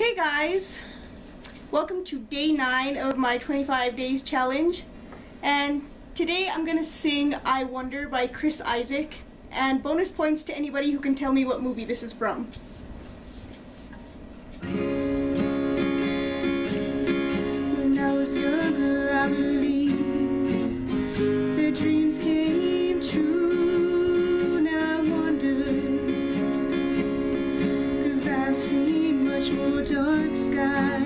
Hey guys, welcome to day 9 of my 25 days challenge. And today I'm gonna sing I Wonder by Chris Isaak. And bonus points to anybody who can tell me what movie this is from. your dark sky.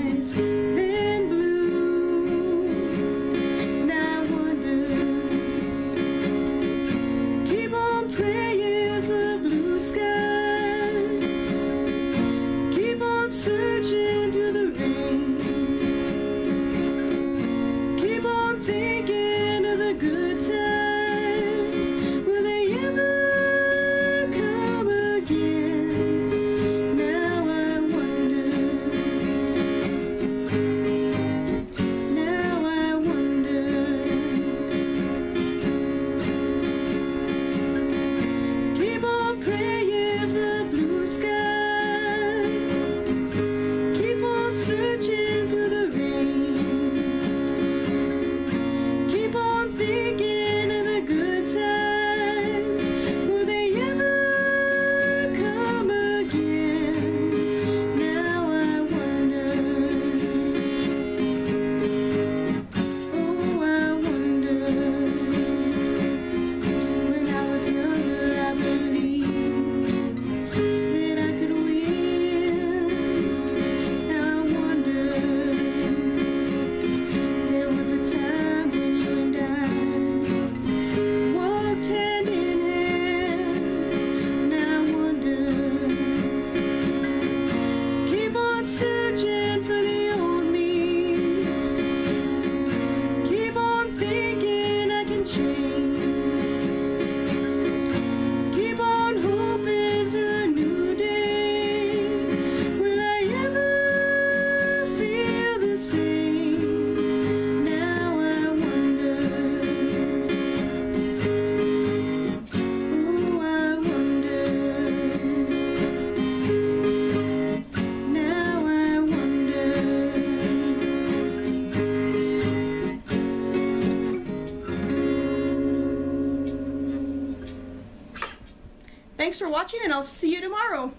Thanks for watching and I'll see you tomorrow.